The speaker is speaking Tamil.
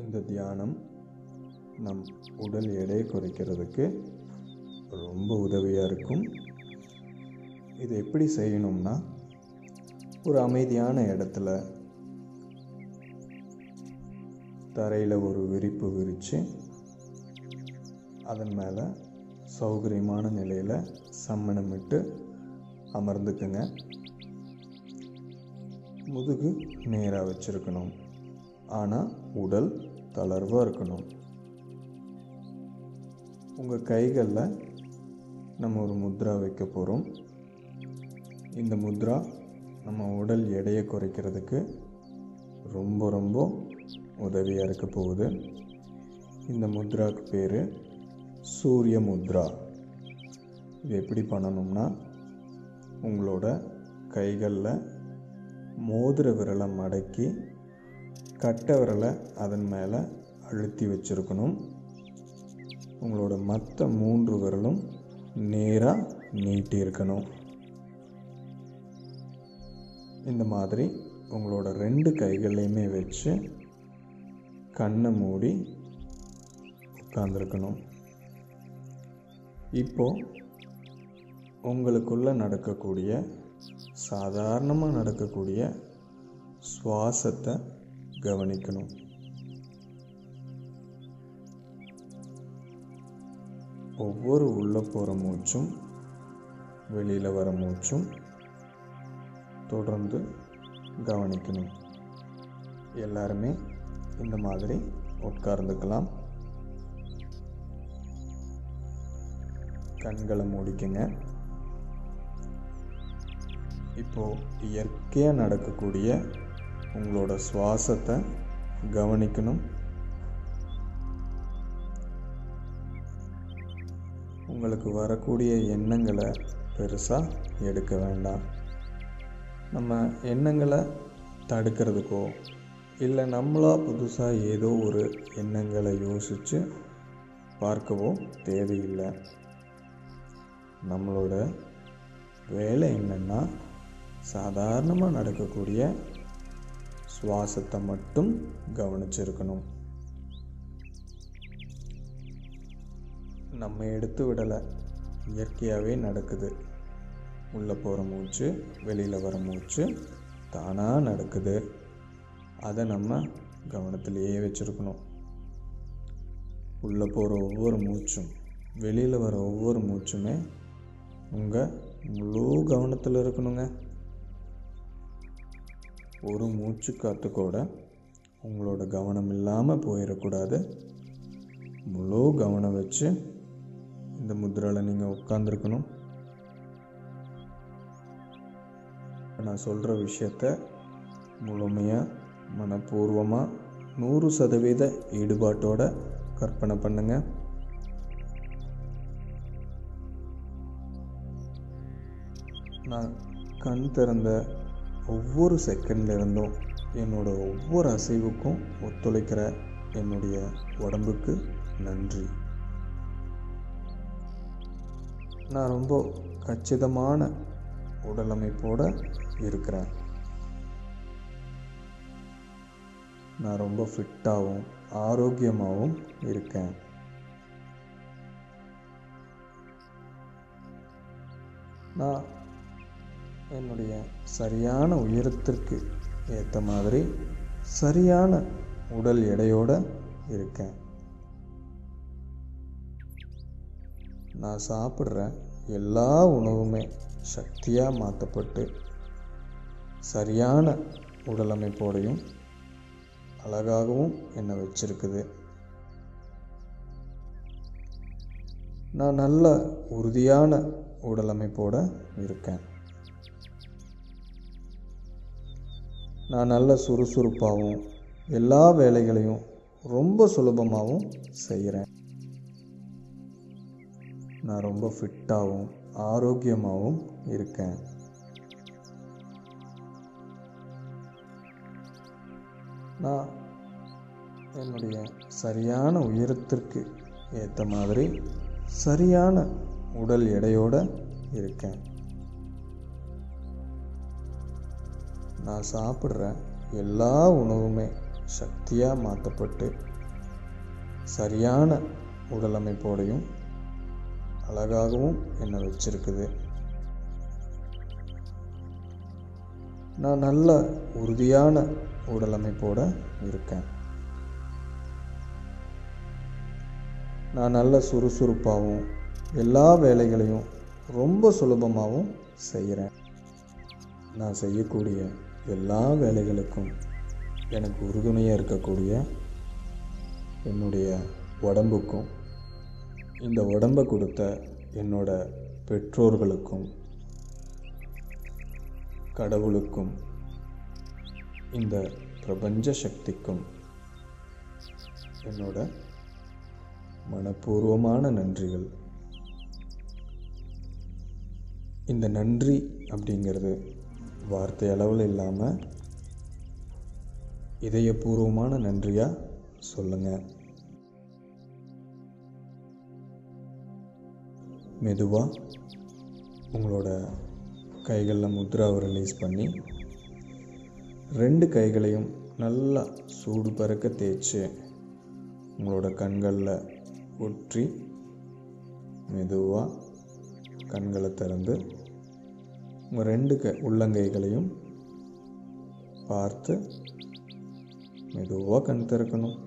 இந்த தியானம் நம் உடல் எடை குறைக்கிறதுக்கு ரொம்ப உதவியாக இருக்கும். இது எப்படி செய்யணும்னா ஒரு அமைதியான இடத்துல தரையில் ஒரு விரிப்பு விரித்து அதன் மேலே சௌகரியமான நிலையில் சம்மணமிட்டு அமர்ந்துக்குங்க. முதுகு நேராக வச்சுருக்கணும். ஆனால் உடல் தளர்வாக இருக்கணும். உங்கள் கைகளில் நம்ம ஒரு முத்ரா வைக்க போகிறோம் இந்த முத்ரா நம்ம உடல் எடையை குறைக்கிறதுக்கு ரொம்ப ரொம்ப உதவியாக இருக்க போகுது. இந்த முத்ராவுக்கு பேர் சூரிய முத்ரா. இது எப்படி பண்ணணும்னா உங்களோட கைகளில் மோதிர விரலை மடக்கி கட்டை விரலை அதன் மேலே அழுத்தி வச்சுருக்கணும். உங்களோட மற்ற மூன்று விரலும் நேராக நீட்டி இருக்கணும். இந்த மாதிரி உங்களோட ரெண்டு கைகள்லையுமே வச்சு கண்ணை மூடி உட்காந்துருக்கணும் இப்போது உங்களுக்குள்ளே நடக்கக்கூடிய சாதாரணமாக நடக்கக்கூடிய சுவாசத்தை கவனிக்கணும். ஒவ்வொரு உள்ளே போகிற மூச்சும் வெளியில் வர மூச்சும் தொடர்ந்து கவனிக்கணும். எல்லாருமே இந்த மாதிரி உட்கார்ந்துக்கலாம். கண்களை மூடிக்கங்க. இப்போது இயற்கையாக நடக்கக்கூடிய உங்களோட சுவாசத்தை கவனிக்கணும். உங்களுக்கு வரக்கூடிய எண்ணங்களை பெருசாக எடுக்க வேண்டாம். நம்ம எண்ணங்களை தடுக்கிறதுக்கோ இல்லை நம்மளா புதுசாக ஏதோ ஒரு எண்ணங்களை யோசித்து பார்க்கவோ தேவையில்லை. நம்மளோட வேலை என்னென்னா சாதாரணமாக நடக்கக்கூடிய சுவாசத்தை மட்டும் கவனிச்சிருக்கணும். நம்ம எடுத்து விடலை. இயற்கையாகவே நடக்குது. உள்ளே போகிற மூச்சு வெளியில் வர மூச்சு தானாக நடக்குது. அதை நம்ம கவனத்திலேயே வச்சுருக்கணும். உள்ளே போகிற ஒவ்வொரு மூச்சும் வெளியில் வர ஒவ்வொரு மூச்சுமே உங்கள் முழு கவனத்தில் இருக்கணுங்க. ஒரு மூச்சு காற்று கூட உங்களோட கவனம் இல்லாமல் போயிடக்கூடாது முழு கவனம் வச்சு இந்த முத்ராவில் நீங்கள் உட்காந்துருக்கணும் நான் சொல்கிற விஷயத்த முழுமையாக மனப்பூர்வமாக நூறு சதவீத ஈடுபாட்டோட கற்பனை பண்ணுங்கள் நான் கண் திறந்த ஒவ்வொரு செகண்ட்லேருந்தும் என்னோட ஒவ்வொரு அசைவுக்கும் ஒத்துழைக்கிற என்னுடைய உடம்புக்கு நன்றி. நான் ரொம்ப கச்சிதமான உடலமைப்போடு இருக்கிறேன். நான் ரொம்ப ஃபிட்டாகவும் ஆரோக்கியமாகவும் இருக்கேன். நான் என்னுடைய சரியான உயரத்திற்கு ஏற்ற மாதிரி சரியான உடல் எடையோடு இருக்கேன். நான் சாப்பிட்ற எல்லா உணவுமே சக்தியாக மாற்றப்பட்டு சரியான உடலமைப்போடையும் அழகாகவும் என்னை வச்சிருக்குது. நான் நல்ல உறுதியான உடலமைப்போடு இருக்கேன். நான் நல்ல சுறுசுறுப்பாகவும் எல்லா வேலைகளையும் ரொம்ப சுலபமாகவும் செய்கிறேன். நான் ரொம்ப ஃபிட்டாகவும் ஆரோக்கியமாகவும் இருக்கேன். நான் என்னுடைய சரியான உயரத்திற்கு ஏற்ற மாதிரி சரியான உடல் எடையோடு இருக்கேன். நான் சாப்பிட்ற எல்லா உணவுமே சக்தியாக மாற்றப்பட்டு சரியான உடலமைப்போடையும் அழகாகவும் என்னை வச்சிருக்குது. நான் நல்ல உறுதியான உடலமைப்போடு இருக்கேன். நான் நல்ல சுறுசுறுப்பாகவும் எல்லா வேலைகளையும் ரொம்ப சுலபமாகவும் செய்கிறேன் நான் செய்யக்கூடிய எல்லா வேலைகளுக்கும் எனக்கு உறுதுணையாக இருக்கக்கூடிய என்னுடைய உடம்புக்கும் இந்த உடம்பை கொடுத்த என்னோட பெற்றோர்களுக்கும் கடவுளுக்கும் இந்த பிரபஞ்ச சக்திக்கும் என்னோட மனப்பூர்வமான நன்றிகள். இந்த நன்றி அப்படிங்கிறது வார்த்தை அளவில் இல்லாமல் இதயபூர்வமான நன்றியாக சொல்லுங்கள் மெதுவாக உங்களோட கைகளில் முத்ராவை ரிலீஸ் பண்ணி ரெண்டு கைகளையும் நல்லா சூடு பறக்க தேய்ச்சி உங்களோட கண்களில் ஒற்றி மெதுவாக கண்களை திறந்து உங்கள் ரெண்டு க உள்ளங்கைகளையும் பார்த்து மெதுவாக கண் திறக்கணும்.